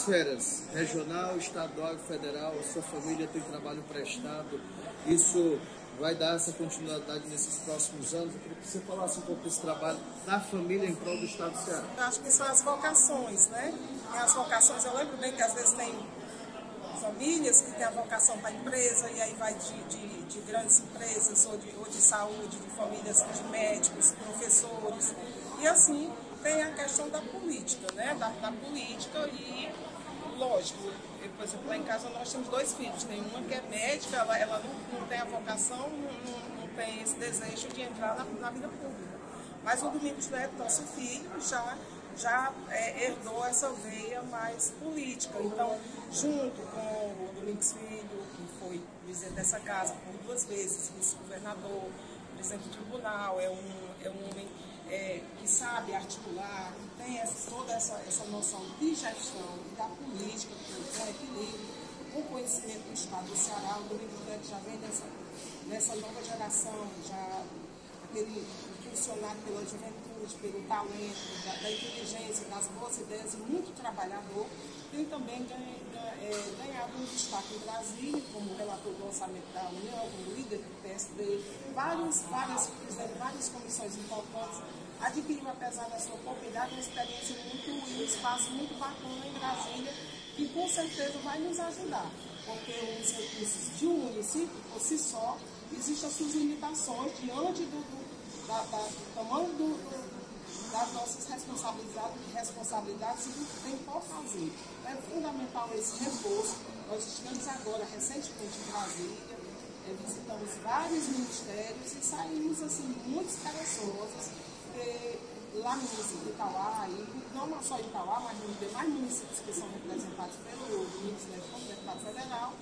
esferas, regional, estadual e federal, a sua família tem trabalho prestado, isso vai dar essa continuidade nesses próximos anos? Eu queria que você falasse um pouco desse trabalho da família em prol do Estado do Ceará. Eu acho que são as vocações, né? E as vocações, eu lembro bem que às vezes tem famílias que têm a vocação para empresa e aí vai de, de, de grandes empresas ou de, ou de saúde, de famílias de médicos, professores. E assim tem a questão da política, né? Da, da política e, lógico, eu, por exemplo, lá em casa nós temos dois filhos. Tem uma que é médica, ela, ela não, não tem a vocação, não, não, tem esse desejo de entrar na, na vida pública. Mas o Domingos Neto, nosso filho, já já é, herdou essa veia mais política. Então, junto com o Domingos Filho, que foi presidente dessa casa por duas vezes, vice-governador, presidente do tribunal, é um, é um homem é, que sabe articular, que tem essa, toda essa, essa noção de gestão da política, com equilíbrio, com conhecimento do Estado do Ceará. O Domingos Neto já vem dessa, dessa nova geração, já aquele funcionário pela juventude, pelo talento, da, da, inteligência, das boas ideias, muito trabalhador, tem também ganha, ganha, é, ganhado um destaque em Brasília, como relator do orçamento da União, como líder PSD, vários, várias, fizeram várias comissões importantes, adquiriu, apesar da sua pouca idade, uma experiência muito um espaço muito bacana em Brasília, que com certeza vai nos ajudar, porque os recursos de um município, por si só, existem as suas limitações diante do, do da, da, do tamanho do, do, das nossas responsabilidades, responsabilidades e do que tem por fazer. É fundamental esse reforço. Nós estivemos agora, recentemente, em Brasília, é, visitamos vários ministérios e saímos assim, muito esperançosos. É, lá no município de Itauá, e não só em Itauá, mas nos demais municípios que são representados pelo Ministério como deputado federal,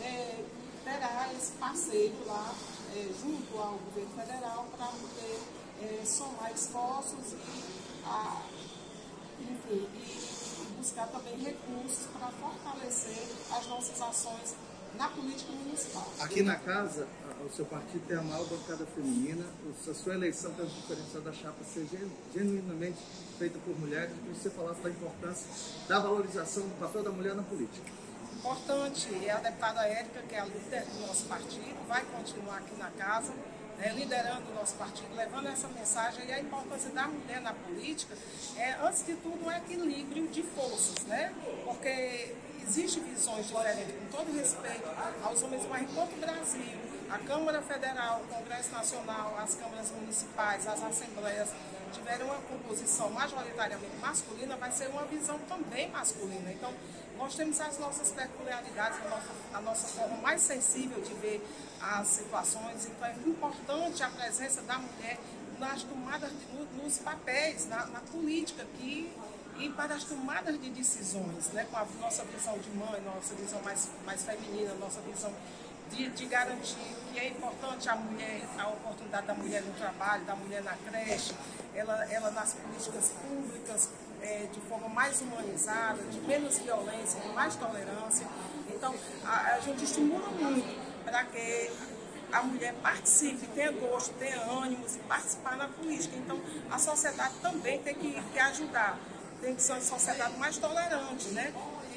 é, terá esse parceiro lá é, junto ao governo federal para poder é, somar esforços e, a, enfim, e buscar também recursos para fortalecer as nossas ações na política municipal. Aqui na casa, o seu partido tem a maior bancada feminina, a sua eleição tem a diferença da chapa ser genuinamente feita por mulheres, e você falasse da importância da valorização do papel da mulher na política. Importante é a deputada Érica, que é a líder do nosso partido, vai continuar aqui na casa, né, liderando o nosso partido, levando essa mensagem e a importância da mulher na política é, antes de tudo, um equilíbrio de forças, né? Porque existem visões diferentes, com todo respeito aos homens, mas enquanto o Brasil, a Câmara Federal, o Congresso Nacional, as câmaras municipais, as assembleias, tiverem uma composição majoritariamente masculina, vai ser uma visão também masculina. Então, nós temos as nossas peculiaridades, a nossa, a nossa forma mais sensível de ver as situações. Então, é importante a presença da mulher nas tomadas, de, nos papéis, na, na política, que e para as tomadas de decisões, né, com a nossa visão de mãe, nossa visão mais, mais feminina, nossa visão de, de, garantir que é importante a mulher, a oportunidade da mulher no trabalho, da mulher na creche, ela, ela nas políticas públicas é, de forma mais humanizada, de menos violência, de mais tolerância. Então, a, a gente estimula muito para que a mulher participe, tenha gosto, tenha ânimos e participar na política. Então, a sociedade também tem que, que ajudar. Tem que ser uma sociedade mais tolerante, né?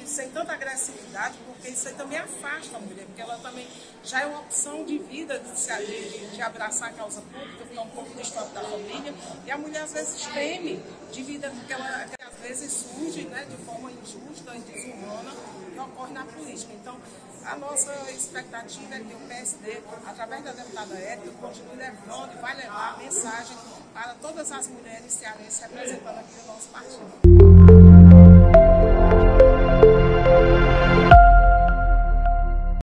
Sem tanta agressividade, porque isso aí também afasta a mulher, porque ela também já é uma opção de vida, de, se, de, de abraçar a causa pública, ficar um pouco distante da família, e a mulher às vezes teme de vida que ela que às vezes surge né, de forma injusta e desumana que ocorre na política. Então, a nossa expectativa é que o PSD, através da deputada Érica, continue levando e vai levar a mensagem para todas as mulheres cearenses representando aqui o nosso partido.